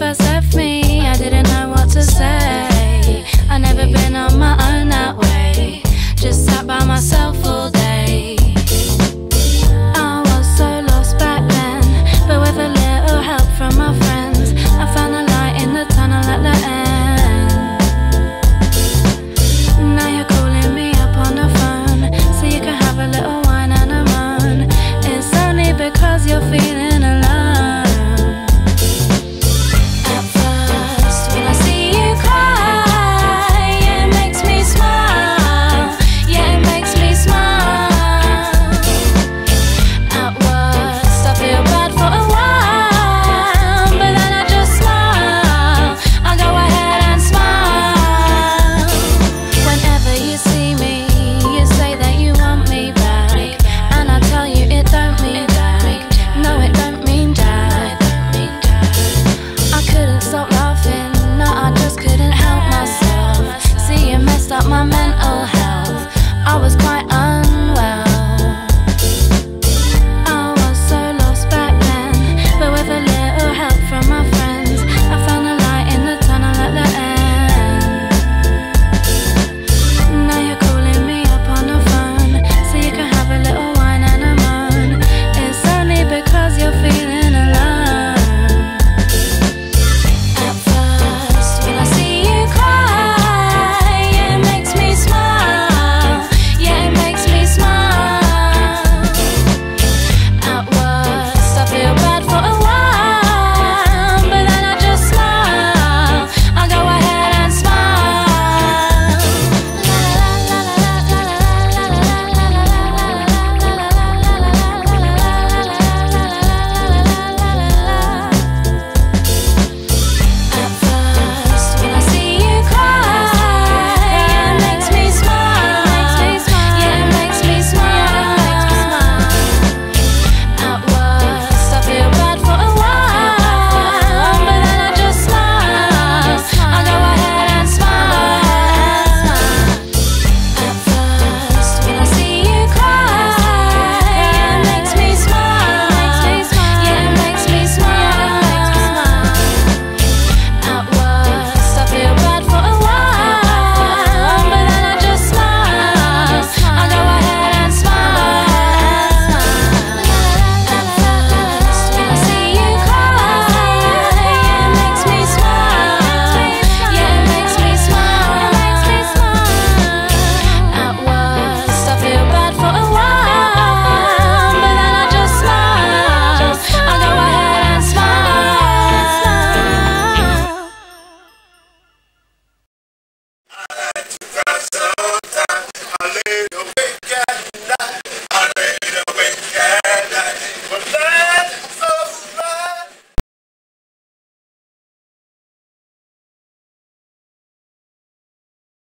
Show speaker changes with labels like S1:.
S1: first left me, I didn't know what to say. up my mental health. I was quite